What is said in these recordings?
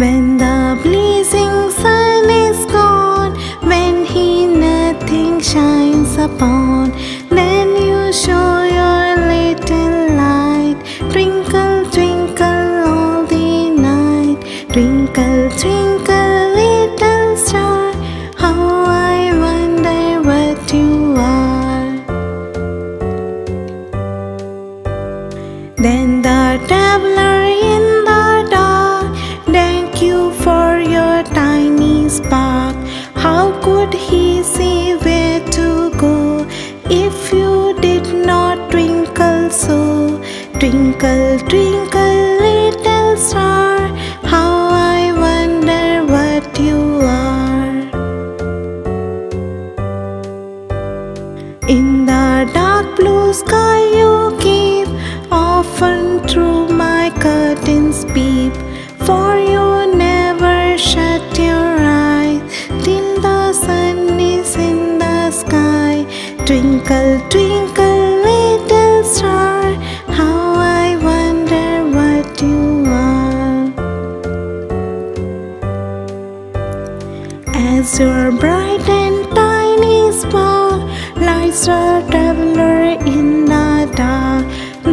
When the blazing sun is gone, when he nothing shines upon, your tiny spark. How could he see where to go if you did not twinkle so? Twinkle, twinkle, little star, how I wonder what you are. In the dark blue sky you sky. Twinkle, twinkle, little star, how I wonder what you are. As your bright and tiny spark lights a traveler in the dark,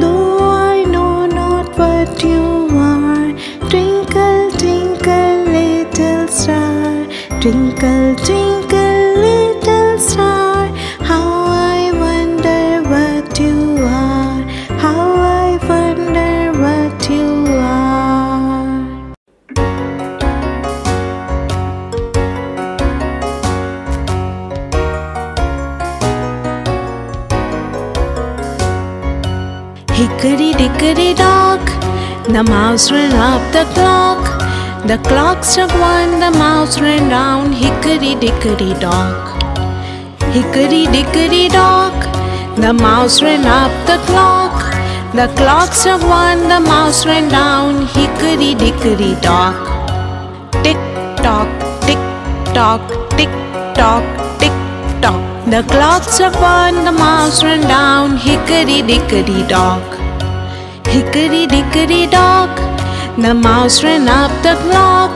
though I know not what you are. Twinkle, twinkle, little star, twinkle, twinkle, Hickory dickory dock, the mouse ran up the clock. The clock struck one, the mouse ran down. Hickory dickory dock. Hickory dickory dock, the mouse ran up the clock. The clock struck one, the mouse ran down. Hickory dickory dock. Tick tock, tick tock, tick tock, tick tock. The clock struck one, the mouse ran down. Hickory dickory dock. Hickory dickory dock, the mouse ran up the clock.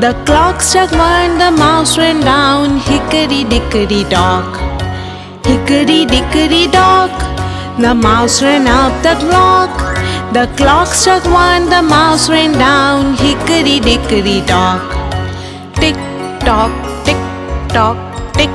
The clock struck one, the mouse ran down. Hickory dickory dock. Hickory dickory dock, the mouse ran up the clock. The clock struck one, the mouse ran down. Hickory dickory dock. Tick tock, tick tock, tick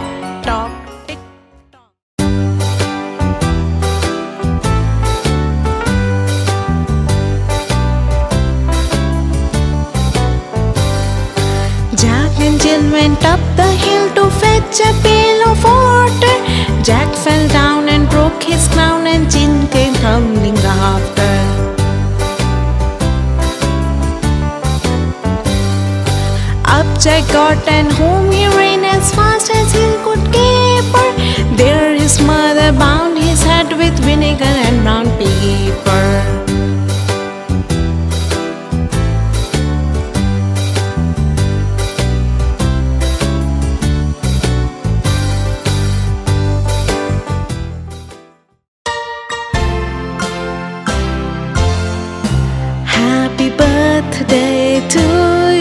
Jill went up the hill to fetch a pail of water. Jack fell down and broke his crown, and Jill came tumbling after. Up Jack got and home he ran birthday to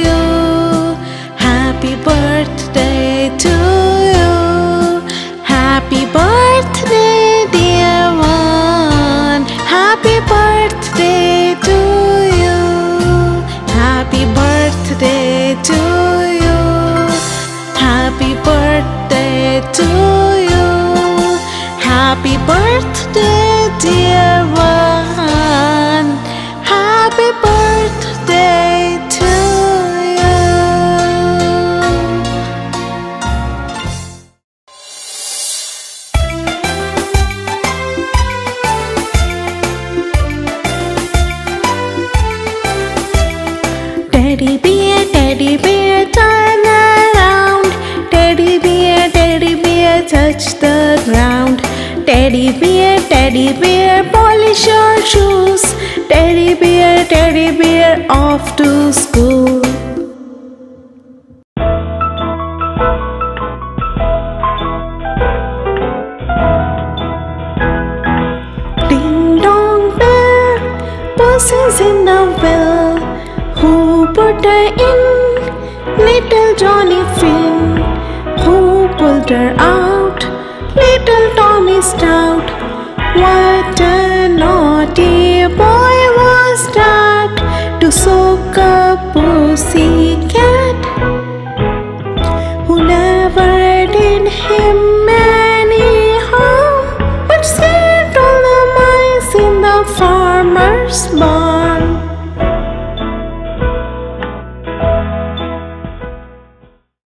you. Happy birthday to you. Happy birthday, dear one. Happy birthday to you. Happy birthday to you. Happy birthday to you. Happy birthday, touch the ground. Teddy bear, teddy bear, polish your shoes. Teddy bear, teddy bear, off to school. Ding dong bell, pussy's in the well. Who put her in? Little Johnny Finn. Who pulled her out? Little Tommy Stout. What a naughty boy was that to soak up pussy.